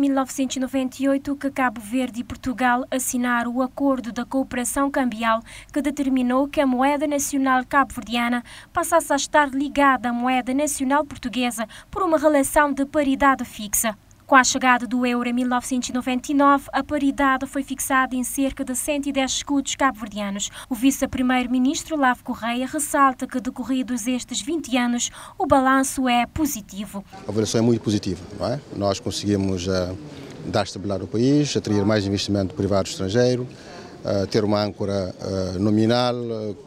1998 que Cabo Verde e Portugal assinaram o Acordo da Cooperação Cambial que determinou que a moeda nacional cabo-verdiana passasse a estar ligada à moeda nacional portuguesa por uma relação de paridade fixa. Com a chegada do euro em 1999, a paridade foi fixada em cerca de 110 escudos cabo-verdianos. O vice-primeiro-ministro Lavo Correia ressalta que, decorridos estes 20 anos, o balanço é positivo. A avaliação é muito positiva. É? Nós conseguimos uh, dar estabilidade ao país, atrair mais investimento privado estrangeiro, uh, ter uma âncora uh, nominal,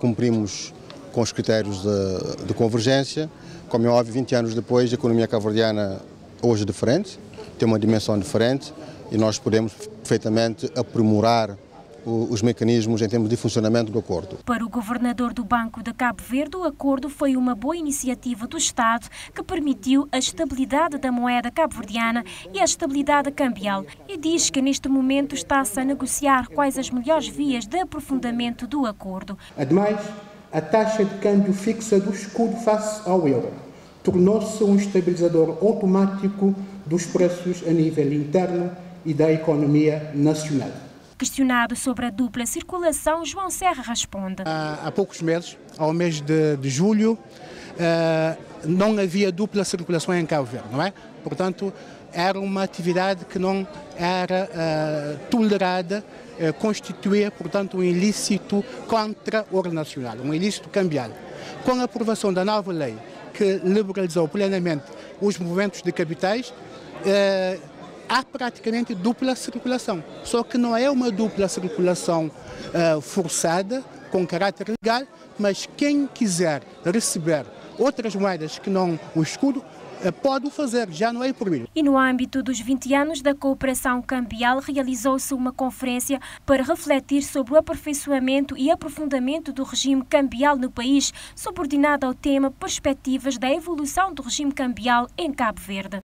cumprimos com os critérios de, de convergência. Como é óbvio, 20 anos depois, a economia cabo-verdiana hoje é diferente tem uma dimensão diferente e nós podemos perfeitamente aprimorar os mecanismos em termos de funcionamento do acordo. Para o governador do Banco de Cabo Verde, o acordo foi uma boa iniciativa do Estado que permitiu a estabilidade da moeda cabo-verdiana e a estabilidade cambial e diz que neste momento está-se a negociar quais as melhores vias de aprofundamento do acordo. Ademais, a taxa de câmbio fixa do escudo face ao euro tornou-se um estabilizador automático dos preços a nível interno e da economia nacional. Questionado sobre a dupla circulação, João Serra responde. Há, há poucos meses, ao mês de, de julho, uh, não havia dupla circulação em Cabo Verde, não é? Portanto, era uma atividade que não era uh, tolerada, uh, constituía, portanto, um ilícito contra o nacional, um ilícito cambial. Com a aprovação da nova lei, que liberalizou plenamente os movimentos de capitais, eh, há praticamente dupla circulação. Só que não é uma dupla circulação eh, forçada, com caráter legal, mas quem quiser receber outras moedas que não o escudo, pode o fazer, já não é proibido. E no âmbito dos 20 anos da cooperação cambial, realizou-se uma conferência para refletir sobre o aperfeiçoamento e aprofundamento do regime cambial no país, subordinada ao tema Perspectivas da evolução do regime cambial em Cabo Verde.